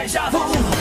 在下风